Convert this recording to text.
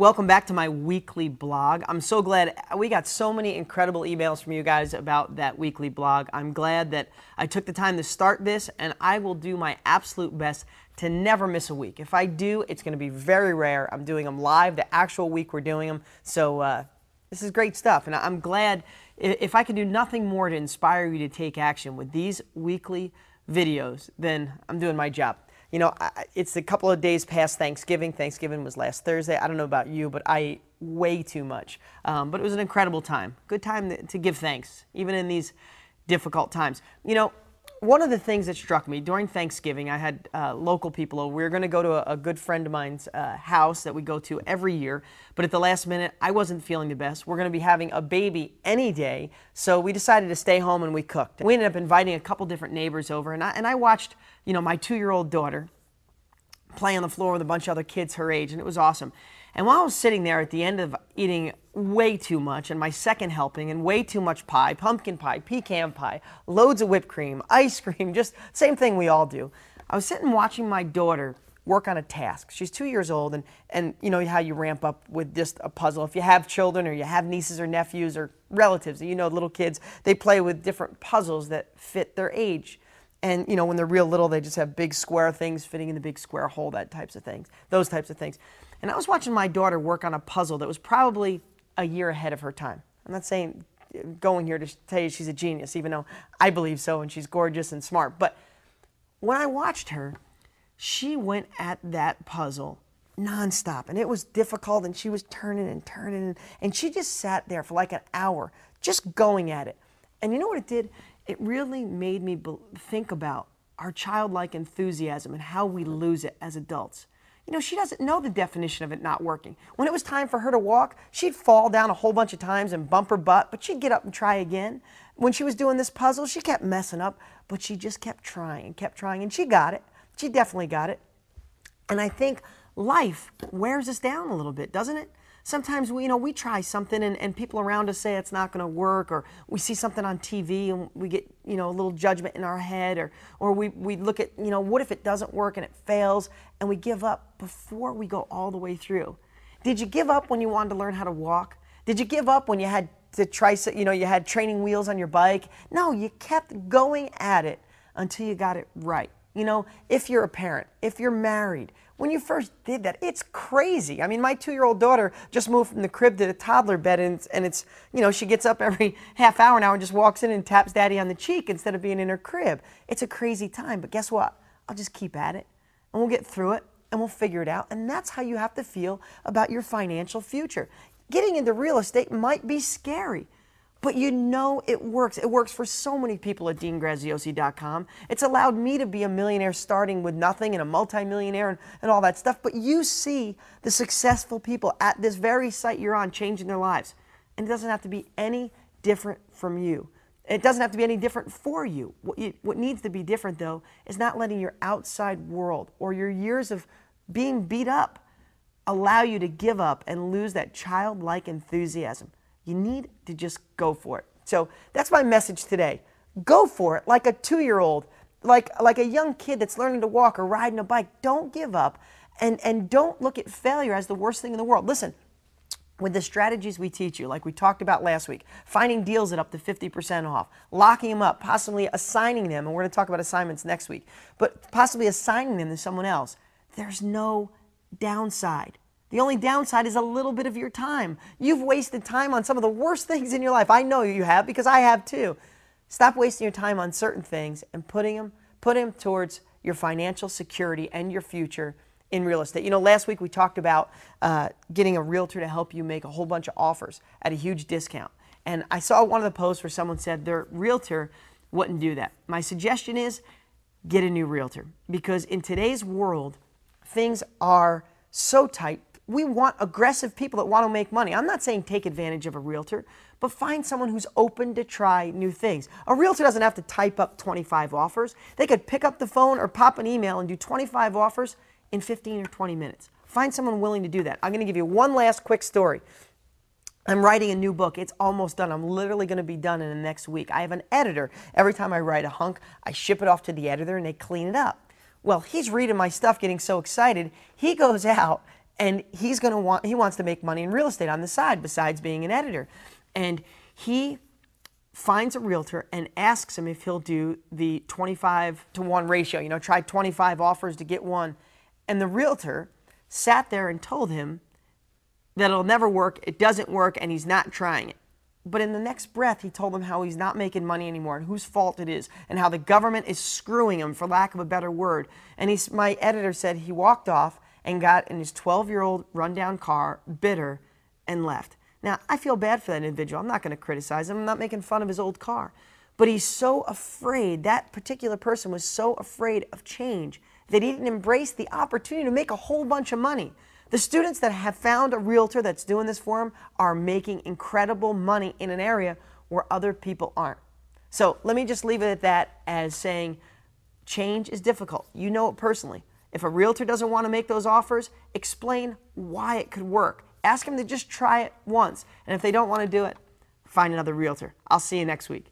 Welcome back to my weekly blog. I'm so glad we got so many incredible emails from you guys about that weekly blog. I'm glad that I took the time to start this, and I will do my absolute best to never miss a week. If I do, it's going to be very rare. I'm doing them live the actual week we're doing them. So uh, this is great stuff, and I'm glad if I can do nothing more to inspire you to take action with these weekly videos, then I'm doing my job you know, it's a couple of days past Thanksgiving. Thanksgiving was last Thursday. I don't know about you, but I ate way too much. Um, but it was an incredible time. Good time to, to give thanks, even in these difficult times. You know, one of the things that struck me during Thanksgiving, I had uh, local people. We were going to go to a, a, good friend of mine's uh, house that we go to every year, but at the last minute, I wasn't feeling the best. We're going to be having a baby any day, so we decided to stay home and we cooked. We ended up inviting a couple different neighbors over, and I, and I watched, you know, my two-year-old daughter play on the floor with a bunch of other kids her age, and it was awesome. And while I was sitting there at the end of eating way too much, and my second helping, and way too much pie, pumpkin pie, pecan pie, loads of whipped cream, ice cream, just same thing we all do. I was sitting watching my daughter work on a task. She's two years old, and, and you know how you ramp up with just a puzzle. If you have children, or you have nieces or nephews or relatives, you know, little kids, they play with different puzzles that fit their age. And you know, when they're real little, they just have big square things fitting in the big square hole, that types of things, those types of things. And I was watching my daughter work on a puzzle that was probably a year ahead of her time. I'm not saying going here to tell you she's a genius, even though I believe so and she's gorgeous and smart. But when I watched her, she went at that puzzle nonstop and it was difficult and she was turning and turning and she just sat there for like an hour just going at it. And you know what it did? It really made me think about our childlike enthusiasm and how we lose it as adults. You know, she doesn't know the definition of it not working. When it was time for her to walk, she'd fall down a whole bunch of times and bump her butt, but she'd get up and try again. When she was doing this puzzle, she kept messing up, but she just kept trying and kept trying, and she got it. She definitely got it. And I think life wears us down a little bit, doesn't it? Sometimes we, you know, we try something and, and people around us say it's not going to work, or we see something on TV and we get, you know, a little judgment in our head, or, or we, we look at, you know, what if it doesn't work and it fails, and we give up before we go all the way through. Did you give up when you wanted to learn how to walk? Did you give up when you had to try, you know, you had training wheels on your bike? No, you kept going at it until you got it right. You know, if you're a parent, if you're married, when you first did that, it's crazy. I mean, my two-year-old daughter just moved from the crib to the toddler bed, and, and it's, you know, she gets up every half hour now and just walks in and taps daddy on the cheek instead of being in her crib. It's a crazy time, but guess what? I'll just keep at it, and we'll get through it, and we'll figure it out. And that's how you have to feel about your financial future. Getting into real estate might be scary. But you know it works. It works for so many people at deangraziosi.com. It's allowed me to be a millionaire starting with nothing and a multimillionaire and, and all that stuff. But you see the successful people at this very site you're on changing their lives. And it doesn't have to be any different from you. It doesn't have to be any different for you. What, you, what needs to be different, though, is not letting your outside world or your years of being beat up allow you to give up and lose that childlike enthusiasm. You need to just go for it. So that's my message today. Go for it like a two year old, like, like a young kid that's learning to walk or riding a bike. Don't give up and, and don't look at failure as the worst thing in the world. Listen, with the strategies we teach you, like we talked about last week, finding deals at up to 50% off, locking them up, possibly assigning them, and we're going to talk about assignments next week, but possibly assigning them to someone else, there's no downside. The only downside is a little bit of your time. You've wasted time on some of the worst things in your life. I know you have because I have too. Stop wasting your time on certain things and putting them, put them towards your financial security and your future in real estate. You know, last week we talked about uh, getting a realtor to help you make a whole bunch of offers at a huge discount. And I saw one of the posts where someone said their realtor wouldn't do that. My suggestion is get a new realtor because in today's world, things are so tight we want aggressive people that want to make money. I'm not saying take advantage of a realtor, but find someone who's open to try new things. A realtor doesn't have to type up 25 offers. They could pick up the phone or pop an email and do 25 offers in 15 or 20 minutes. Find someone willing to do that. I'm going to give you one last quick story. I'm writing a new book. It's almost done. I'm literally going to be done in the next week. I have an editor. Every time I write a hunk, I ship it off to the editor and they clean it up. Well, he's reading my stuff, getting so excited. He goes out and he's going to want he wants to make money in real estate on the side besides being an editor. And he finds a realtor and asks him if he'll do the 25 to 1 ratio you know try 25 offers to get one. And the realtor sat there and told him that it'll never work it doesn't work and he's not trying it. But in the next breath he told him how he's not making money anymore and whose fault it is and how the government is screwing him for lack of a better word. And he's my editor said he walked off and got in his 12 year old rundown car, bitter, and left. Now, I feel bad for that individual. I'm not going to criticize him. I'm not making fun of his old car. But he's so afraid, that particular person was so afraid of change that he didn't embrace the opportunity to make a whole bunch of money. The students that have found a realtor that's doing this for them are making incredible money in an area where other people aren't. So let me just leave it at that as saying change is difficult. You know it personally. If a realtor doesn't want to make those offers, explain why it could work. Ask them to just try it once. And if they don't want to do it, find another realtor. I'll see you next week.